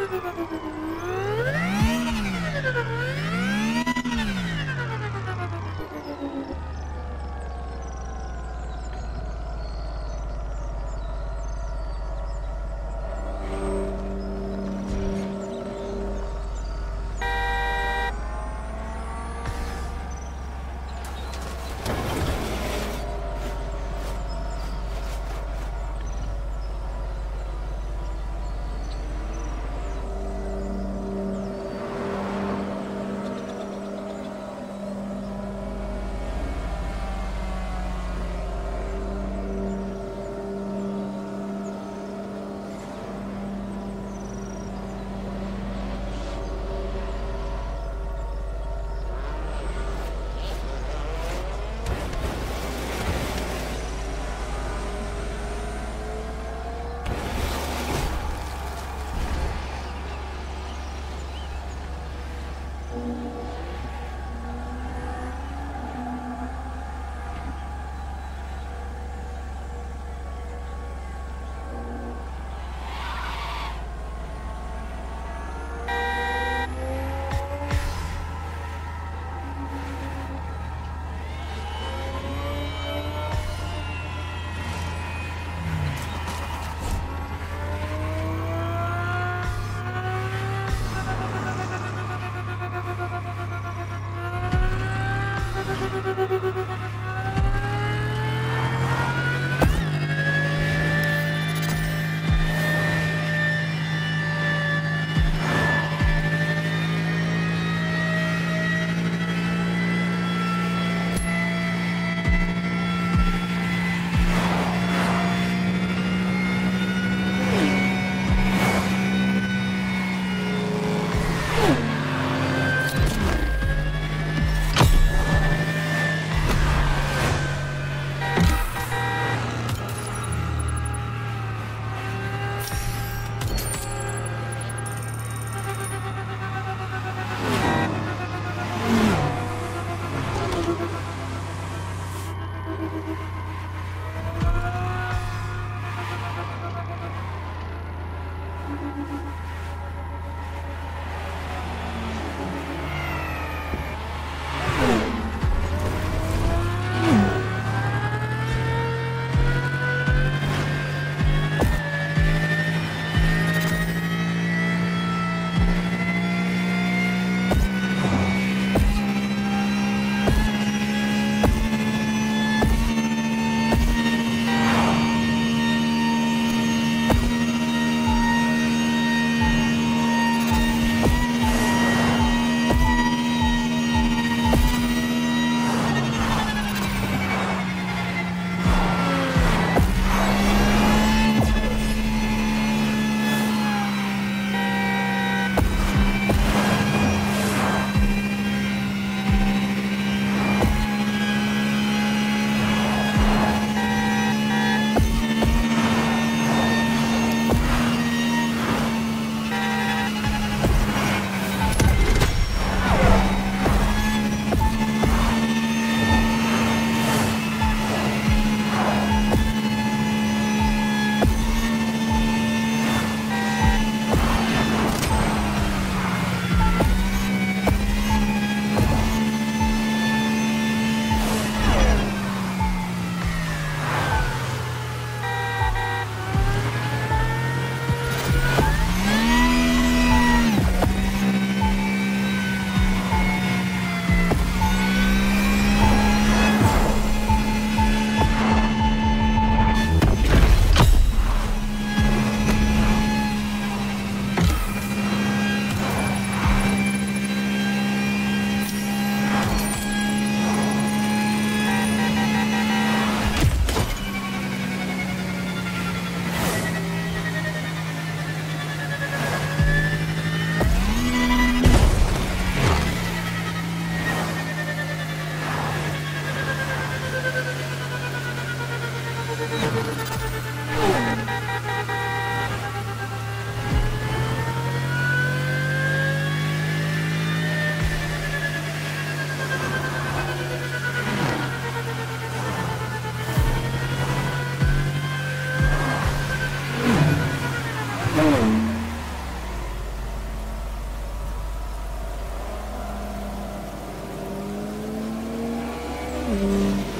Ha ha ha ha ha ha! Mm-hmm.